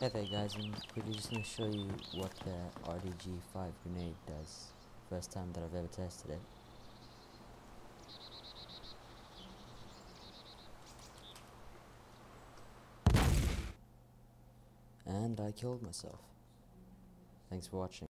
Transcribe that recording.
Hey there guys, I'm quickly just going to show you what the RDG-5 grenade does. First time that I've ever tested it. And I killed myself. Thanks for watching.